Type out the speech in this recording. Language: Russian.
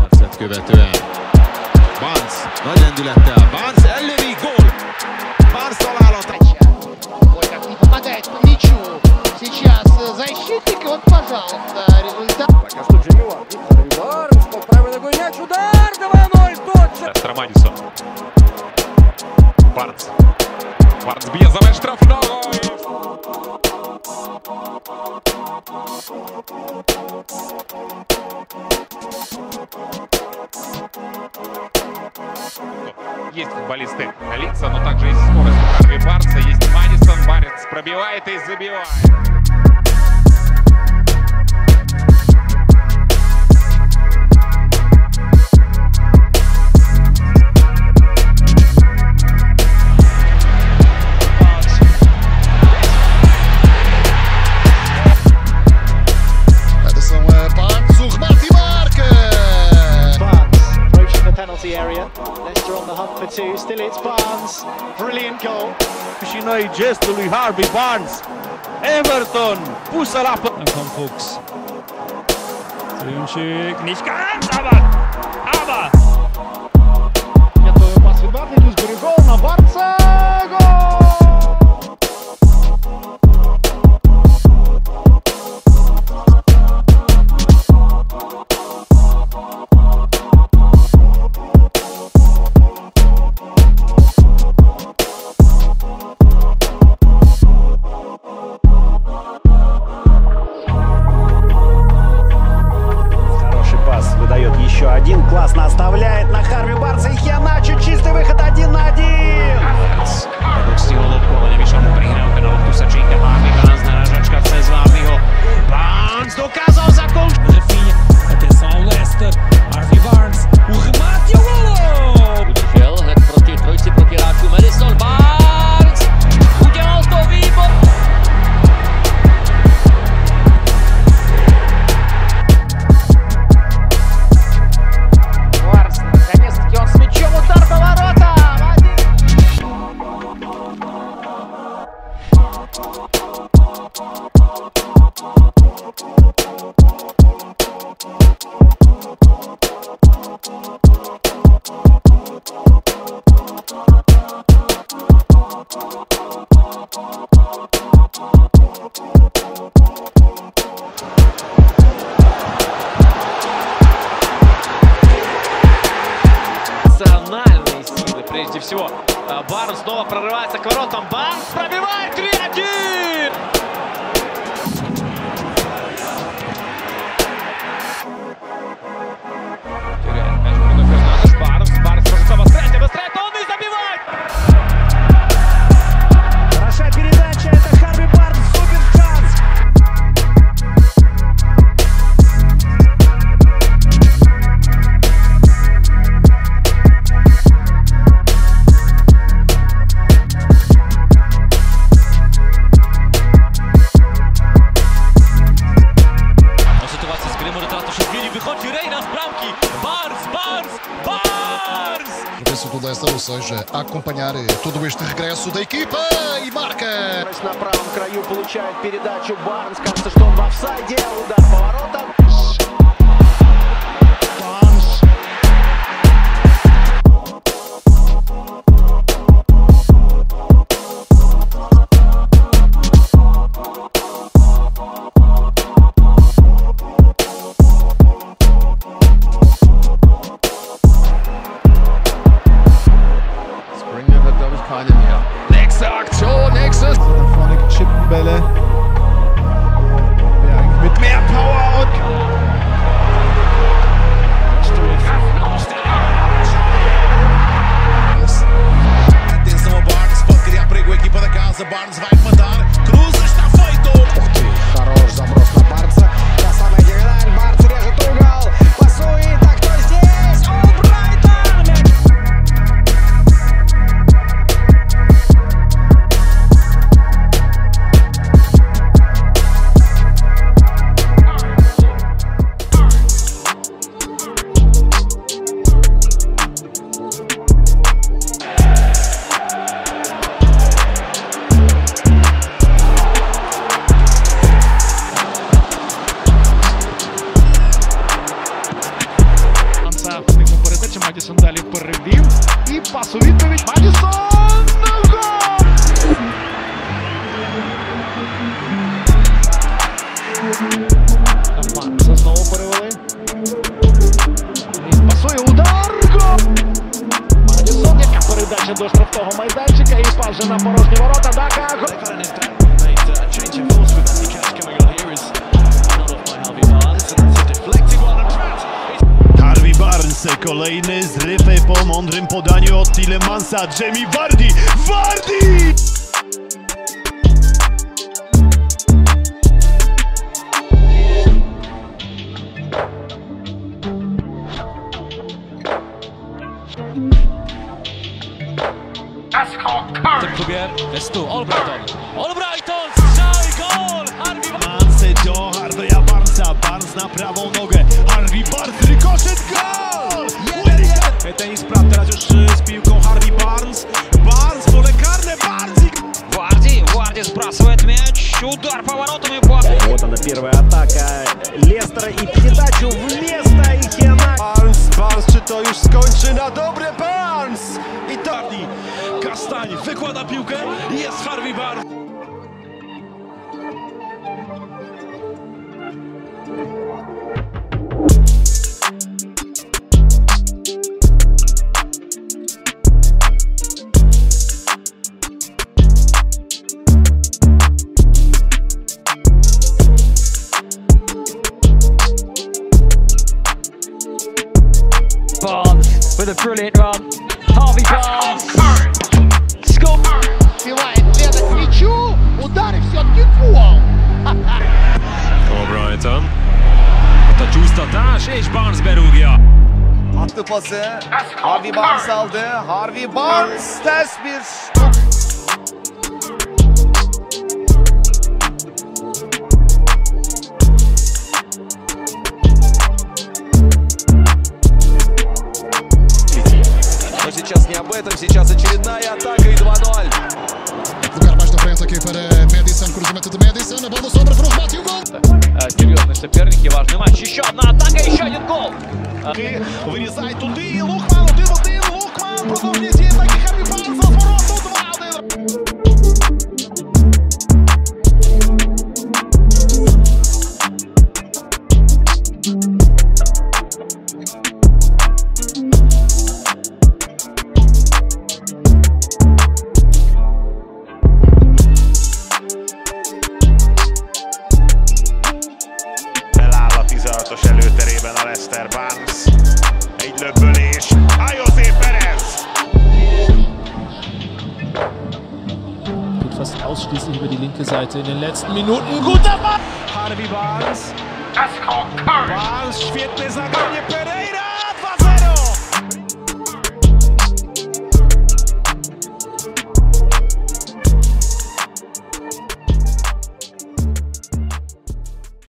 Percet követően. Barnes nagy lendülettel. Barnes ellövi, gól! Barnes találata. Как не помогает по мячу. Сейчас защитник, вот, пожалуйста, результат. Пока что. Харви Барнс под правой ногой мяч. Удар! 2-0. Точно. Лестер Мадісон. Барнс. Барнс б'є за меж штрафного. Есть футболисты Лица, но также есть скорость у Барнса. Есть Мадисон. Барнс пробивает и забивает. noi gestul lui Harvey Barnes. Everton pusă la... Dann kommt Fuchs. Sünschik, nicht ganz, aber... Aber... Iată, pas gol, Navarța! Классно оставляет на Харви Барса и Хианачо. Чистый выход один на один. Vedosti ho lopku, ale nevyšla mu prihrávka прежде всего. А, Барнс снова прорывается к воротам. Барнс пробивает 3-1. Acompanhar todo este regresso da equipa e marca! На правом краю получает передачу Барнс. Кажется, что он в офсайде. Удар по Michał Majdańczyk, na porożnie Daka. Barnes, kolejny z po mądrym podaniu od Tillemansa, Jamie Vardy, Vardy! W tym klubie jest tu Albrighton. Albrighton, strzał i gol! Harvey Manse do Harveya Barnesa. Barnes na prawą nogę. Harvey Barnes, rykoszet, gol! Tenis praw teraz już z piłką Harvey Barnes. Barnes, pole karne, Barnes i Варди, Варди сбрасывает мяч. Удар поворотами. Вот она первая атака Лестера и передачу вместо Ихиана. Barnes, Barnes, czy to już skończy na dobre Barnes? I to... Kastań wykłada piłkę i jest Harvey Barnes. With a brilliant run. Harvey Barnes. pası. Harvey Barnes aldı. Harvey Barnes ters bir Но сейчас не об этом, сейчас очередная атака и 2-0. Garbaş da Fransa keeperi Madison, крузимето до Madison, бал до Собров, размат и гол! Серьезные соперники, важный матч. Еще одна атака, еще один гол. Вирізай туди, Лукман, один в один, Лукман, продовжує ці атаки, Харві Барнс, розвороту, 20-as előterében a Leszter Barnes. Egy löbbölés. A José Perez! Gut, fast ausschließlich über die linke Seite in den letzten Minuten. Guter Mann! Harvey Barnes. Das kommt Barnes spielt mit Sagagne Pereira.